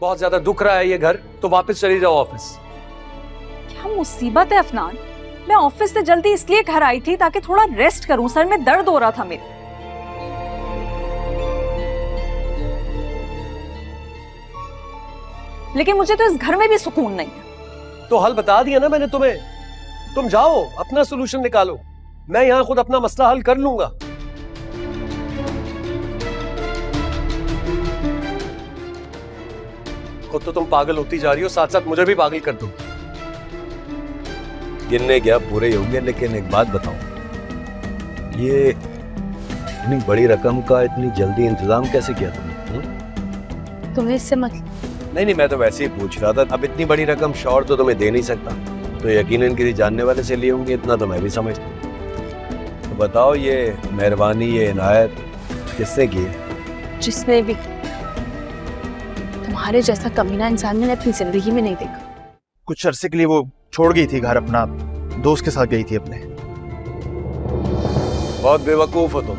बहुत ज़्यादा दुख रहा है ये घर तो वापस चली जाओ ऑफ़िस क्या मुसीबत है अफनान? मैं ऑफ़िस से जल्दी इसलिए घर आई थी ताकि थोड़ा रेस्ट करूँ सर में दर्द हो रहा था मेरे। लेकिन मुझे तो इस घर में भी सुकून नहीं है। तो हल बता दिया ना मैंने तुम्हें। तुम जाओ अपना सोल्यूशन निकालो। मैं यहाँ खुद अपना मसला हल कर लूँगा। खुद तो तुम पागल होती जा रही हो साथ साथ मुझे भी पागल कर दो गिनने क्या पूरे होंगे लेकिन एक बात बताओ ये इतनी बड़ी रकम का इतनी जल्दी इंतज़ाम कैसे किया तुमने हुँ? तुम्हें इससे मत नहीं नहीं मैं तो वैसे ही पूछ रहा था अब इतनी बड़ी रकम शौर तो तुम्हें दे नहीं सकता तो यकीनन किसी जानने वाले से लिए होंगे इतना तो मैं भी समझता हूँ। तो बताओ ये मेहरबानी ये इनायत किसने की है जिसने भी तुम्हारे जैसा कमीना इंसान मैंने अपनी ज़िंदगी में नहीं देखा। कुछ अरसे के लिए वो छोड़ गई थी घर अपना। दोस्त के साथ गई थी अपने। बहुत बेवकूफ़ हो तुम।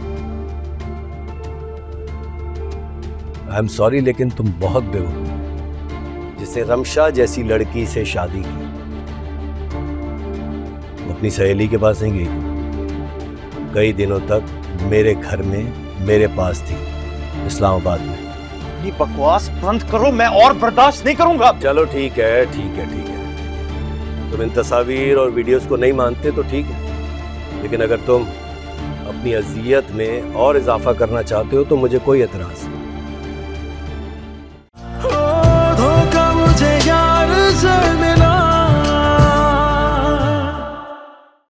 आई एम सॉरी लेकिन तुम बहुत बेवकूफ़। जिसे रमशा जैसी लड़की से शादी की। अपनी सहेली के पास नहीं गई कई दिनों तक मेरे घर में मेरे पास थी इस्लामाबाद में। ये बकवास बंद करो, मैं और बर्दाश्त नहीं करूँगा। चलो ठीक है ठीक है ठीक है। तुम इन तस्वीर और वीडियोस को नहीं मानते तो ठीक है। लेकिन अगर तुम अपनी अजियत में और इजाफा करना चाहते हो तो मुझे कोई एतराज़ नहीं।